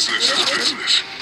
business is business.